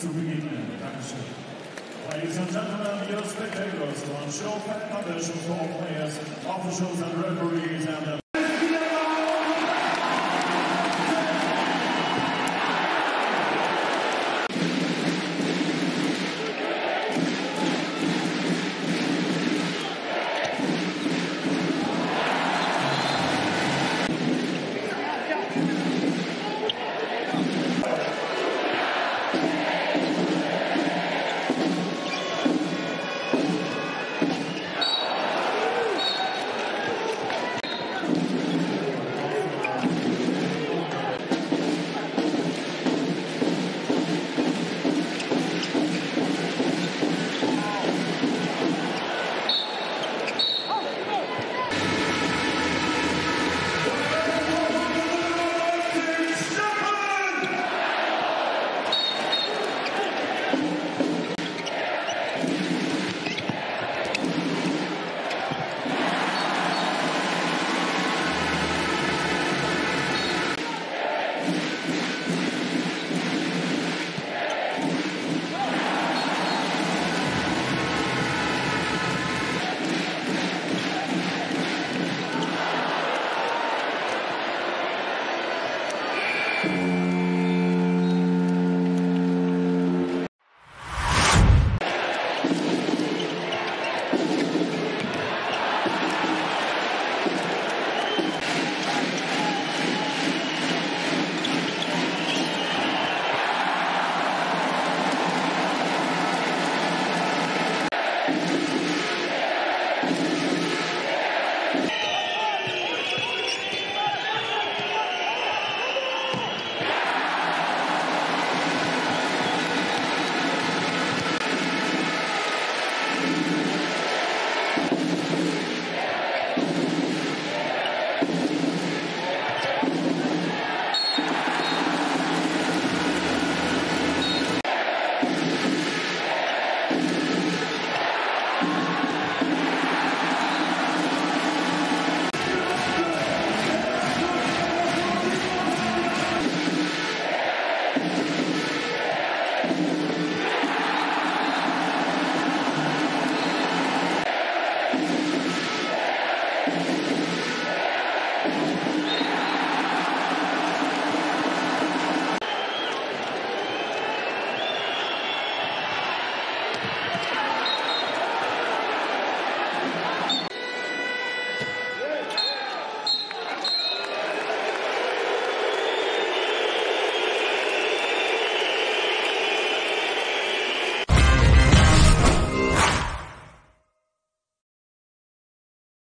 zu. Dankeschön. Ladies and gentlemen, your spectators, on show fan publishers, all players, officials and referees, and